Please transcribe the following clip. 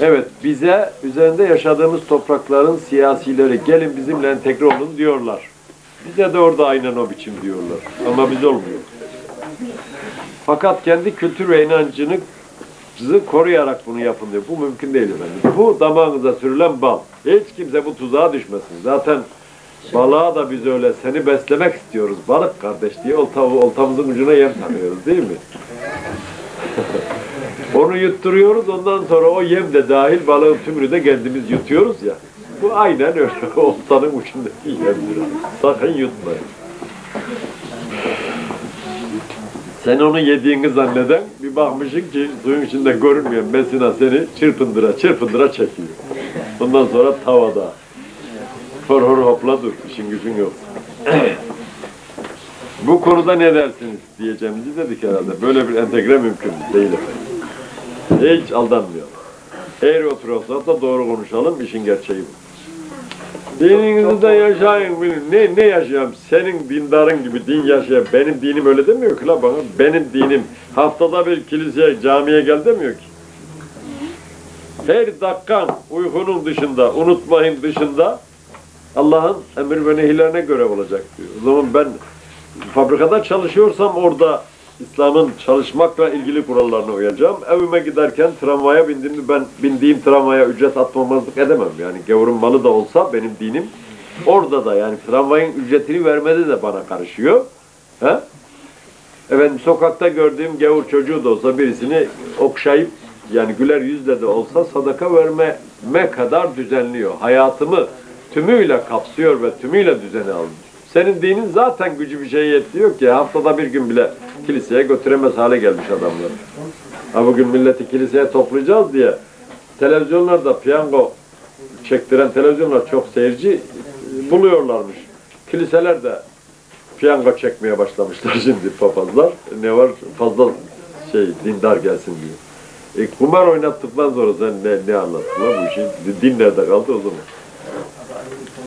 Evet, bize üzerinde yaşadığımız toprakların siyasileri gelin bizimle entegre olun diyorlar. Bize de orada aynen o biçim diyorlar. Ama biz olmuyor. Fakat kendi kültür ve inancını koruyarak bunu yapın diyor. Bu mümkün değil efendim. Bu damağınıza sürülen bal. Hiç kimse bu tuzağa düşmesin. Zaten balığa da biz öyle seni beslemek istiyoruz. Balık kardeş diye olta, oltamızın ucuna yem takıyoruz değil mi? Onu yutturuyoruz ondan sonra o yem de dahil balığın tümünü de kendimiz yutuyoruz ya. Bu aynen öyle. Oltanın ucundaki yemdir. Sakın yutmayın. Sen onu yediğini zanneden bir bakmışsın ki suyun içinde görünmeyen mesina seni çırpındıra çırpındıra çekiyor. Ondan sonra tavada. Hor hor hopla dur. işin gücün yok. Bu konuda ne dersiniz diyeceğimizi dedik herhalde. Böyle bir entegre mümkün değil efendim. Hiç aldanmıyor. Eğer oturuyorsa da doğru konuşalım. işin gerçeği bu. Dininizi de yaşayın bilin. Ne, ne yaşayayım? Senin dindarın gibi din yaşayan. Benim dinim öyle demiyor ki la bana. Benim dinim haftada bir kiliseye, camiye gel demiyor ki. Her dakikan uykunun dışında, unutmayın dışında Allah'ın emir ve nehirlerine göre olacak diyor. O zaman ben fabrikada çalışıyorsam orada İslam'ın çalışmakla ilgili kurallarına uyacağım. Evime giderken tramvaya bindiğimde ben bindiğim tramvaya ücret atmamazlık edemem. Yani gavurun malı da olsa benim dinim orada da yani tramvayın ücretini vermede de bana karışıyor. He? Efendim sokakta gördüğüm gavur çocuğu da olsa birisini okşayıp yani güler yüzle de olsa sadaka vermeme kadar düzenliyor. Hayatımı tümüyle kapsıyor ve tümüyle düzene alıyor. Senin dinin zaten gücü bir şey yetiyor ki haftada bir gün bile kiliseye götüremez hale gelmiş adamlar. Ha bugün milleti kiliseye toplayacağız diye televizyonlarda piyango çektiren televizyonlar çok seyirci buluyorlarmış. Kiliseler de piyango çekmeye başlamışlar şimdi papazlar. Ne var fazla şey dindar gelsin diye. E, kumar oynattıktan sonra sen ne, ne anlattılar bu işin? Din nerede kaldı o zaman?